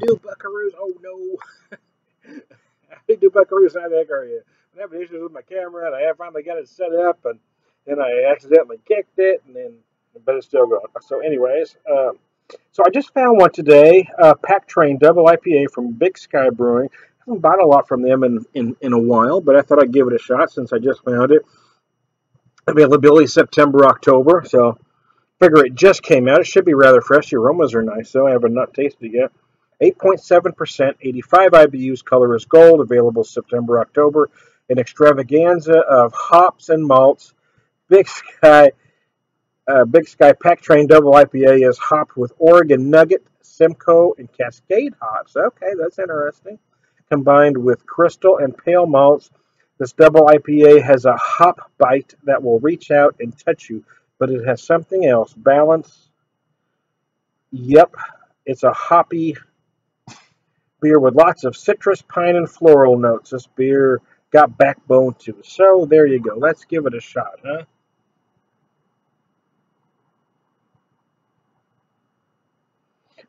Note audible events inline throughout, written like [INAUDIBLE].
do, buckaroos? Oh no. [LAUGHS] I you do, buckaroos? How the heck are you? I'm having issues with my camera, and I finally got it set up, and then I accidentally kicked it, and then, but it's still going. So, anyways, um, so I just found one today, uh, Pack Train Double IPA from Big Sky Brewing. I haven't bought a lot from them in, in, in a while, but I thought I'd give it a shot since I just found it. Availability September, October, so figure it just came out. It should be rather fresh. The aromas are nice, though. I haven't not tasted it yet. 8.7%, 85 IBUs, color is gold, available September, October. An extravaganza of hops and malts. Big Sky uh, Big Sky Pack Train Double IPA is hopped with Oregon Nugget, Simcoe, and Cascade hops. Okay, that's interesting. Combined with crystal and pale malts, this double IPA has a hop bite that will reach out and touch you, but it has something else. Balance. Yep, it's a hoppy beer with lots of citrus, pine, and floral notes. This beer got backbone too. So there you go. Let's give it a shot, huh?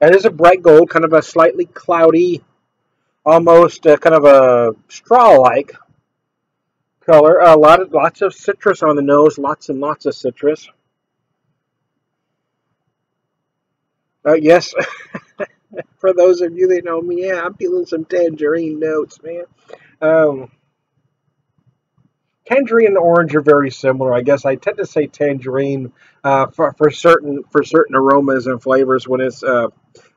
It is a bright gold, kind of a slightly cloudy, almost uh, kind of a straw-like color. A lot of lots of citrus on the nose, lots and lots of citrus. Uh, yes, [LAUGHS] [LAUGHS] for those of you that know me, yeah, I'm feeling some tangerine notes, man. Um, tangerine and orange are very similar. I guess I tend to say tangerine uh, for, for certain for certain aromas and flavors when it's uh,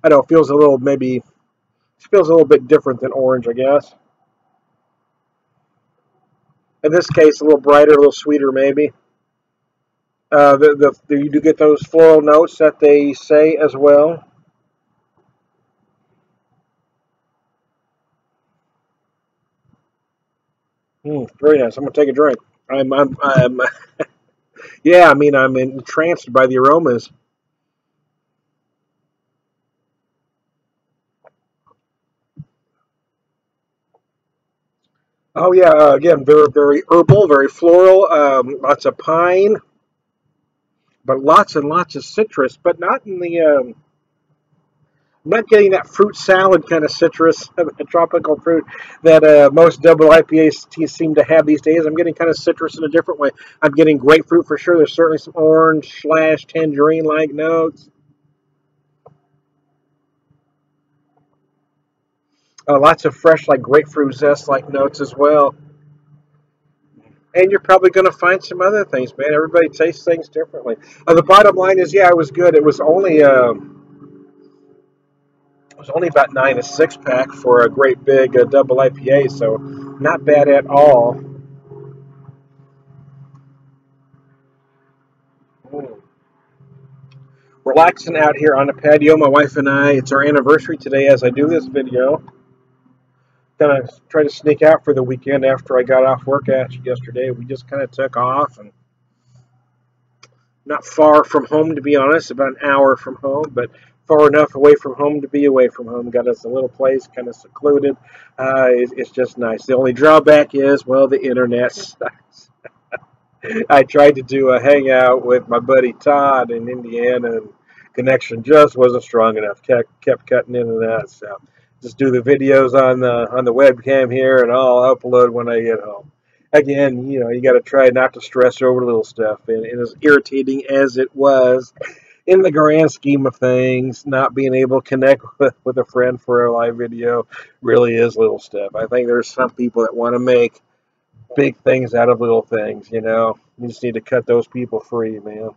I don't know feels a little maybe feels a little bit different than orange. I guess. In this case, a little brighter, a little sweeter, maybe. Uh, the, the, you do get those floral notes that they say as well. Mm, very nice. I'm gonna take a drink. I'm, I'm, I'm [LAUGHS] yeah. I mean, I'm entranced by the aromas. Oh yeah, uh, again, very very herbal, very floral. Um, lots of pine, but lots and lots of citrus, but not in the um, I'm not getting that fruit salad kind of citrus, [LAUGHS] tropical fruit that uh, most double IPAs seem to have these days. I'm getting kind of citrus in a different way. I'm getting grapefruit for sure. There's certainly some orange slash tangerine like notes. Uh, lots of fresh, like grapefruit zest like notes as well. And you're probably going to find some other things, man. Everybody tastes things differently. Uh, the bottom line is, yeah, it was good. It was only. Um, was only about nine a six pack for a great big uh, double IPA, so not bad at all. Relaxing out here on the patio, my wife and I. It's our anniversary today as I do this video. Gonna try to sneak out for the weekend after I got off work yesterday. We just kind of took off and not far from home, to be honest, about an hour from home, but far enough away from home to be away from home. Got us a little place, kind of secluded. Uh, it, it's just nice. The only drawback is, well, the internet [LAUGHS] sucks. I tried to do a hangout with my buddy Todd in Indiana, and connection just wasn't strong enough. Kept kept cutting in and out. So just do the videos on the on the webcam here, and I'll upload when I get home. Again, you know, you got to try not to stress over little stuff, and, and as irritating as it was, in the grand scheme of things, not being able to connect [LAUGHS] with, with a friend for a live video really is little stuff. I think there's some people that want to make big things out of little things, you know. You just need to cut those people free, man.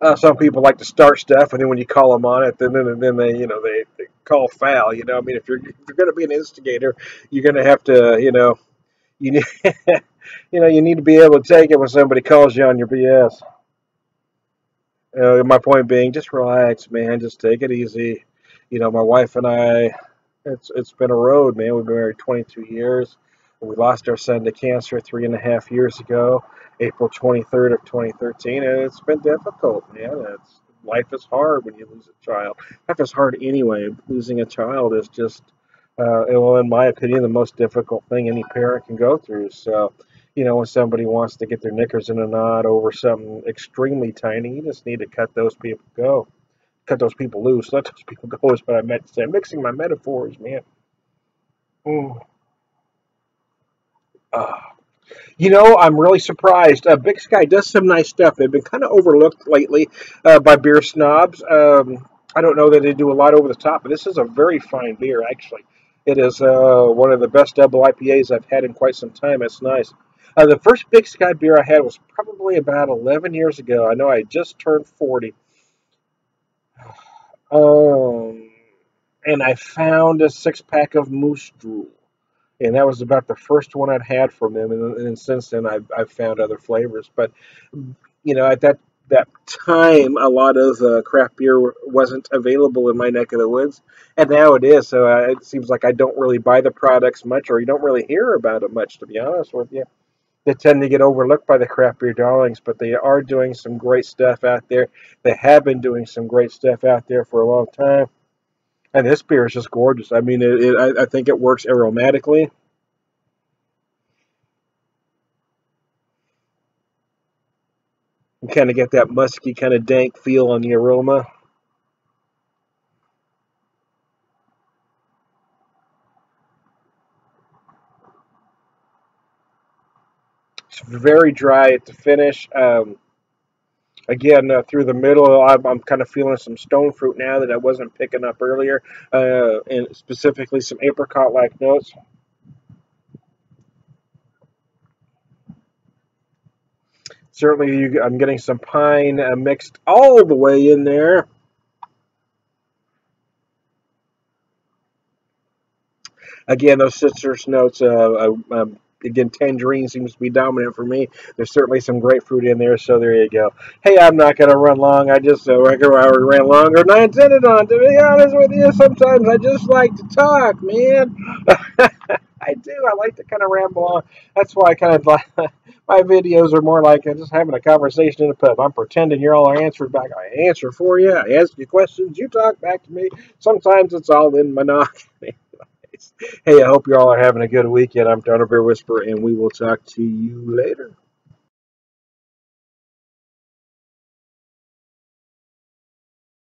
Uh, some people like to start stuff, and then when you call them on it, then then, then they you know they, they call foul. You know, I mean, if you're if you're going to be an instigator, you're going to have to you know you need [LAUGHS] you know, you need to be able to take it when somebody calls you on your BS. Uh, my point being, just relax, man. Just take it easy. You know, my wife and I, it's it's been a road, man. We've been married 22 years. We lost our son to cancer three and a half years ago, April 23rd of 2013, and it's been difficult, man. It's life is hard when you lose a child. Life is hard anyway. Losing a child is just, uh, well, in my opinion, the most difficult thing any parent can go through. So, you know, when somebody wants to get their knickers in a knot over something extremely tiny, you just need to cut those people go. cut those people loose. [LAUGHS] Let those people go is what I meant to say. I'm mixing my metaphors, man. Mm. Uh, you know, I'm really surprised. Uh, Big Sky does some nice stuff. They've been kind of overlooked lately uh, by beer snobs. Um, I don't know that they do a lot over the top, but this is a very fine beer, actually. It is uh, one of the best double IPAs I've had in quite some time. It's nice. Uh, the first Big Sky beer I had was probably about 11 years ago. I know I just turned 40. [SIGHS] Um, and I found a six pack of Moose Drool and that was about the first one I'd had from them. And, and since then, I've, I've found other flavors. But you know, at that that time, a lot of uh, craft beer wasn't available in my neck of the woods, and now it is. So uh, it seems like I don't really buy the products much, or you don't really hear about it much, to be honest with you. They tend to get overlooked by the craft beer darlings, but they are doing some great stuff out there. They have been doing some great stuff out there for a long time. And this beer is just gorgeous. I mean, it, it I, I think it works aromatically. You kind of get that musky, kind of dank feel on the aroma. It's very dry at the finish. Um, again uh, through the middle I'm, I'm, kind of feeling some stone fruit now that I wasn't picking up earlier uh, and specifically some apricot like notes certainly you, I'm getting some pine uh, mixed all the way in there again those citrus notes uh, uh um, again, tangerine seems to be dominant for me. There's certainly some grapefruit in there, so there you go. Hey, I'm not going to run long. I just, uh, hour ran longer than I intended on. To be honest with you, sometimes I just like to talk, man. [LAUGHS] I like to kind of ramble on. That's why I kind of like [LAUGHS] my videos are more like uh, just having a conversation in a pub. I'm pretending you're all answered back. I answer for you. I ask you questions. You talk back to me. Sometimes it's all in monotony. [LAUGHS] Hey, I hope you all are having a good weekend. I'm Donner Beer Whisperer, and we will talk to you later.